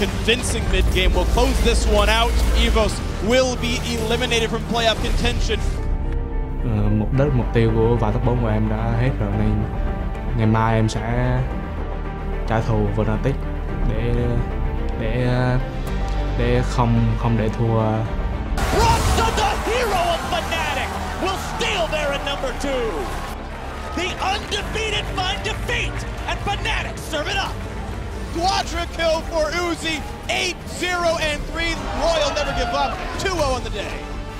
convincing mid-game will close this one out. Evos will be eliminated from playoff contention. Uh, mục đích mục tiêu của vài top 4 của em đã hết rồi nên ngày mai em sẽ trả thù Fnatic để để để không không để thua. Rockstar, the hero of Fnatic, will steal there at number two. The undefeated find defeat, and Fnatic serve it up. Quadra kill for Uzi, 8-0 and 3. Royal never give up, 2-0 on the day.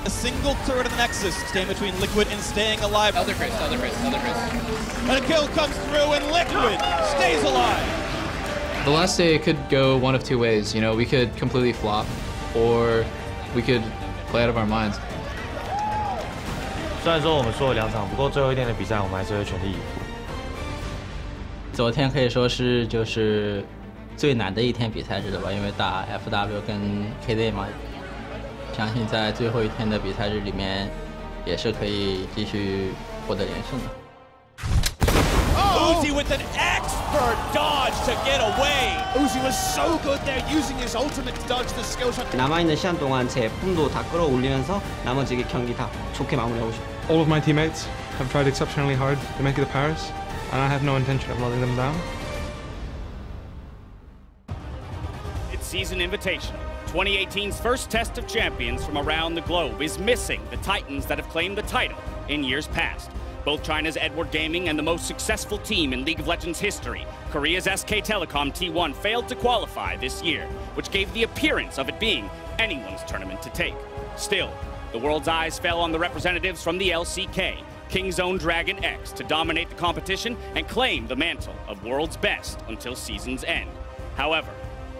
A single turret of the Nexus, stand between Liquid and staying alive. Other Chris, other Chris, other Chris. And a kill comes through and Liquid stays alive. The last day it could go one of two ways. You know, we could completely flop, or we could play out of our minds. 虽然说我们输了两场，不过最后一天的比赛我们还是会全力以赴。昨天可以说是就是 最难的一天比赛日了吧，因为打 FW 跟 KD 嘛，相信在最后一天的比赛日里面，也是可以继续获得连胜的。Uzi with an expert dodge to get away. Uzi was so good there using his ultimate to dodge the skill shot. 남아있는 시간 동안 제 F도 다 끌어올리면서 나머지 경기 다 좋게 마무리하고 싶어요. All of my teammates have tried exceptionally hard to make it to Paris, and I have no intention of letting them down. Season invitational. 2018's first test of champions from around the globe is missing the titans that have claimed the title in years past. Both China's Edward Gaming and the most successful team in League of Legends history, Korea's SK Telecom T1, failed to qualify this year, which gave the appearance of it being anyone's tournament to take. Still, the world's eyes fell on the representatives from the LCK, Kingzone Dragon X, to dominate the competition and claim the mantle of world's best until season's end. However,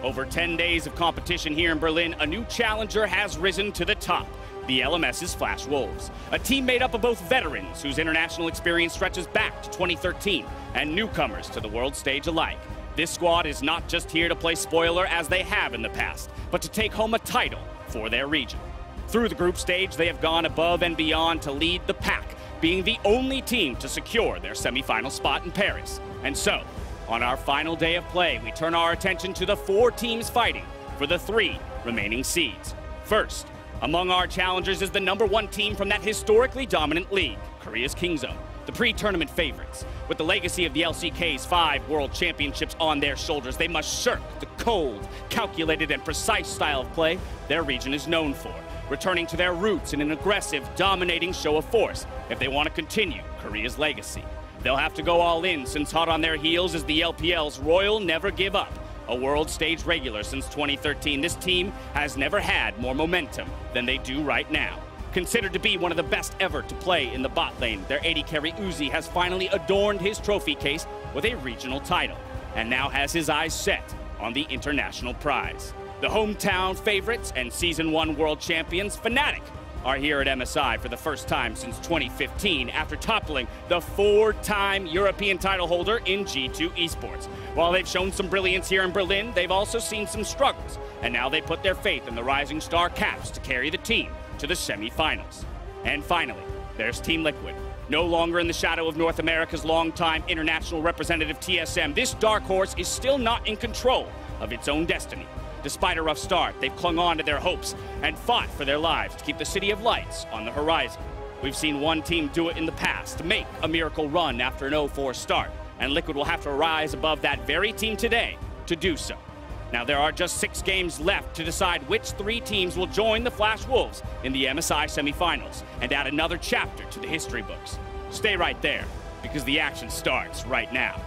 over 10 days of competition here in Berlin, a new challenger has risen to the top the LMS's Flash Wolves, a team made up of both veterans whose international experience stretches back to 2013 and newcomers to the world stage alike. This squad is not just here to play spoiler as they have in the past, but to take home a title for their region. Through the group stage, they have gone above and beyond to lead the pack, being the only team to secure their semifinal spot in Paris. And so, on our final day of play, we turn our attention to the four teams fighting for the three remaining seeds. First, among our challengers is the number one team from that historically dominant league, Korea's Kingzone, the pre-tournament favorites. With the legacy of the LCK's five world championships on their shoulders, they must shirk the cold, calculated, and precise style of play their region is known for, returning to their roots in an aggressive, dominating show of force if they want to continue Korea's legacy. They'll have to go all in since hot on their heels is the LPL's Royal Never Give Up, a world stage regular since 2013, this team has never had more momentum than they do right now. Considered to be one of the best ever to play in the bot lane, their AD carry Uzi has finally adorned his trophy case with a regional title, and now has his eyes set on the international prize. The hometown favorites and season one world champions, Fnatic, are here at MSI for the first time since 2015 after toppling the four time European title holder in G2 Esports. While they've shown some brilliance here in Berlin, they've also seen some struggles, and now they put their faith in the rising star Caps to carry the team to the semifinals. And finally, there's Team Liquid. No longer in the shadow of North America's longtime international representative TSM, this dark horse is still not in control of its own destiny. Despite a rough start, they've clung on to their hopes and fought for their lives to keep the City of Lights on the horizon. We've seen one team do it in the past make a miracle run after an 0-4 start, and Liquid will have to rise above that very team today to do so. Now, there are just six games left to decide which three teams will join the Flash Wolves in the MSI semifinals and add another chapter to the history books. Stay right there, because the action starts right now.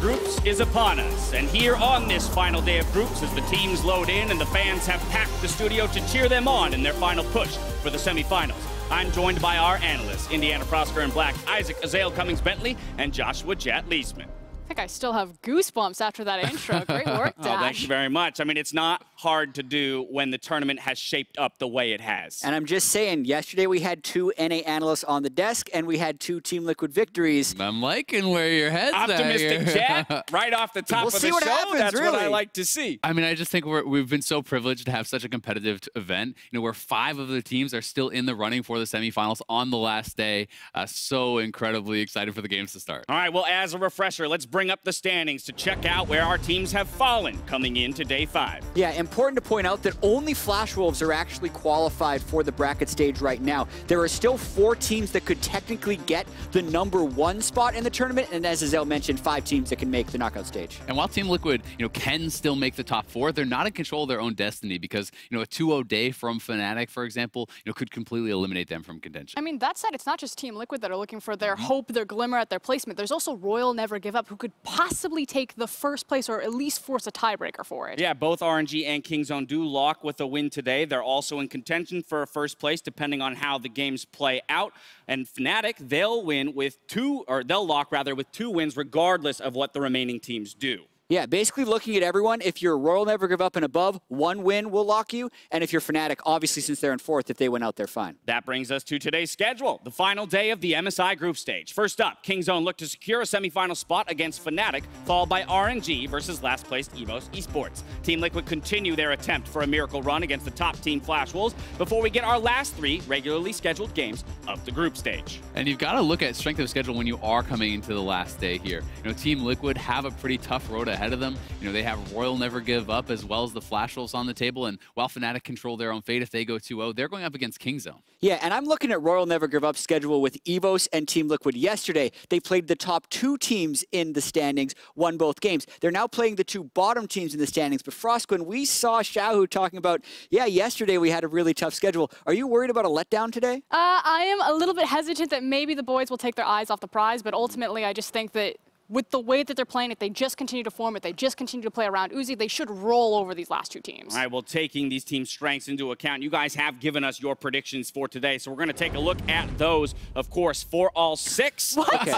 Groups is upon us. And here on this final day of groups, as the teams load in and the fans have packed the studio to cheer them on in their final push for the semifinals. I'm joined by our analysts, Indiana Froskurinn Black, Isaac Azael Cummings Bentley, and Joshua Jatt Leesman. I think I still have goosebumps after that intro. Great work, Dash. oh, thank you very much. I mean, it's not hard to do when the tournament has shaped up the way it has. And I'm just saying, yesterday we had two NA analysts on the desk, and we had two Team Liquid victories. I'm liking where your head's Optimistic at chat right off the top we'll of see the what show. Happens, That's really. what I like to see. I mean, I just think we're, we've been so privileged to have such a competitive event, you know, where five of the teams are still in the running for the semifinals on the last day. Uh, so incredibly excited for the games to start. All right, well, as a refresher, let's bring up the standings to check out where our teams have fallen coming into day five. Yeah, important to point out that only Flash Wolves are actually qualified for the bracket stage right now. There are still four teams that could technically get the number one spot in the tournament, and as Azael mentioned, five teams that can make the knockout stage. And while Team Liquid, you know, can still make the top four, they're not in control of their own destiny because, you know, a 2-0 day from Fnatic, for example, you know, could completely eliminate them from contention. I mean, that said, it's not just Team Liquid that are looking for their Mm-hmm. hope, their glimmer at their placement. There's also Royal Never Give Up, who could possibly take the first place or at least force a tiebreaker for it. Yeah, both RNG and Kingzone do lock with a win today. They're also in contention for a first place, depending on how the games play out. And Fnatic, they'll win with two, or they'll lock rather with two wins, regardless of what the remaining teams do. Yeah, basically looking at everyone, if you're Royal Never Give Up and above, one win will lock you. And if you're Fnatic, obviously since they're in fourth, if they win out, they're fine. That brings us to today's schedule, the final day of the MSI group stage. First up, Kingzone look to secure a semifinal spot against Fnatic, followed by RNG versus last place EVOS Esports. Team Liquid continue their attempt for a miracle run against the top team Flash Wolves before we get our last three regularly scheduled games of the group stage. And you've got to look at strength of schedule when you are coming into the last day here. You know, Team Liquid have a pretty tough road ahead of them. You know, they have Royal Never Give Up as well as the Flash Wolves on the table. And while Fnatic control their own fate if they go 2-0, they're going up against Kingzone. Yeah, and I'm looking at Royal Never Give Up schedule with EVOS and Team Liquid yesterday. They played the top two teams in the standings, won both games. They're now playing the two bottom teams in the standings. But Froskurinn, we saw Xiaohu talking about, yeah, yesterday we had a really tough schedule. Are you worried about a letdown today? Uh, I am a little bit hesitant that maybe the boys will take their eyes off the prize, but ultimately I just think that with the way that they're playing, if they just continue to form it, they just continue to play around Uzi, they should roll over these last two teams. All right, well, taking these team strengths into account, you guys have given us your predictions for today, so we're going to take a look at those, of course, for all six. Okay.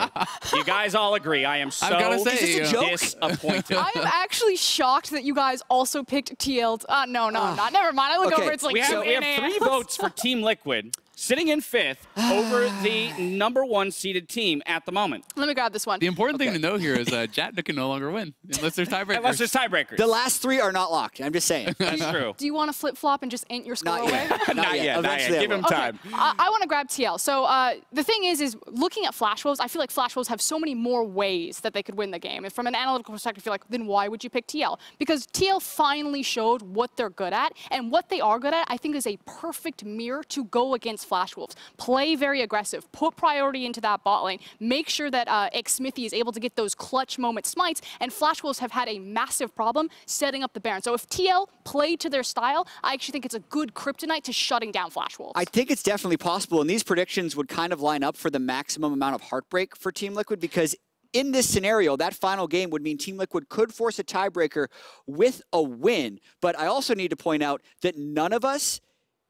you guys all agree. I am so gotta say, Is this a joke? disappointed. I am actually shocked that you guys also picked TL. Uh, no, no, I'm not. Never mind. I look Okay, over, it's like we, two have, we have three votes for Team Liquid, sitting in fifth over the number one seeded team at the moment. Let me grab this one. The important thing to know here is uh, Jatna can no longer win unless there's tiebreakers. Unless there's tiebreakers. The last three are not locked. I'm just saying. That's true. Do you want to flip flop and just ink your score Not away? yet. Not yet, not yet. I Give will. him Okay, time. I, I want to grab TL. So uh, the thing is, is looking at Flash Wolves, I feel like Flash Wolves have so many more ways that they could win the game. And from an analytical perspective, you're like, then why would you pick TL? Because TL finally showed what they're good at, and what they are good at, I think, is a perfect mirror to go against Flash Wolves. Play very aggressive, put priority into that bot lane, make sure that uh, Xmithie is able to get those clutch moment smites, and Flash Wolves have had a massive problem setting up the Baron. So if TL played to their style, I actually think it's a good kryptonite to shutting down Flash Wolves. I think it's definitely possible, and these predictions would kind of line up for the maximum amount of heartbreak for Team Liquid because in this scenario, that final game would mean Team Liquid could force a tiebreaker with a win. But I also need to point out that none of us,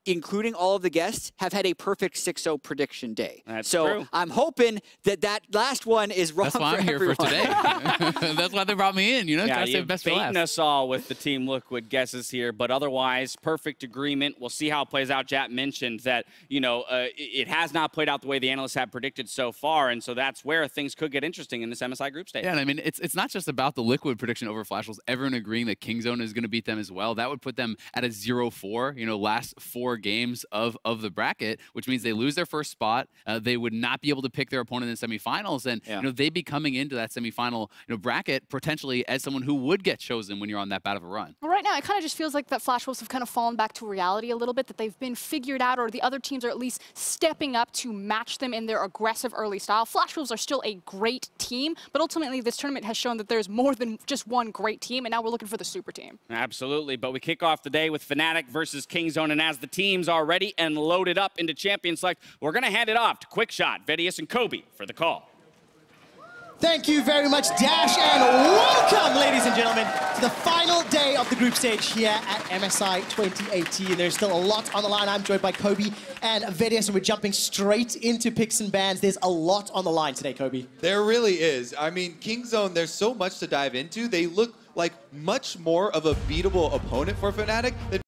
including all of the guests, have had a perfect 6-0 prediction day. That's so true. I'm hoping that that last one is wrong That's why for I'm here everyone. for today. That's why they brought me in. You know, Yeah, gotta you're save best for baiting last. us all with the Team Liquid guesses here, but otherwise, perfect agreement. We'll see how it plays out. Jatt mentioned that, you know, uh, it- it has not played out the way the analysts have predicted so far, and so that's where things could get interesting in this MSI group stage. Yeah, and I mean, it's it's not just about the liquid prediction over Flash Wolves. Everyone agreeing that Kingzone is going to beat them as well. That would put them at a 0-4, you know, last four games of, of the bracket, which means they lose their first spot. Uh, they would not be able to pick their opponent in the semifinals, and Yeah. you know they'd be coming into that semifinal, you know, bracket potentially as someone who would get chosen when you're on that bad of a run. Well, right now, it kind of just feels like that Flash Wolves have kind of fallen back to reality a little bit, that they've been figured out, or the other teams are at least stepping up to match them in their aggressive early style. Flash Wolves are still a great team, but ultimately, this tournament has shown that there's more than just one great team, and now we're looking for the super team. Absolutely, but we kick off the day with Fnatic versus Kingzone, and as the teams are ready and loaded up into Champion Select, we're going to hand it off to Quickshot, Vedius, and Kobe for the call. Thank you very much, Dash, and welcome, ladies and gentlemen, to the final day of the group stage here at MSI 2018. There's still a lot on the line. I'm joined by Kobe and Vedius, and we're jumping straight into picks and bans. There's a lot on the line today, Kobe. There really is. I mean, Kingzone, there's so much to dive into. They look like much more of a beatable opponent for Fnatic than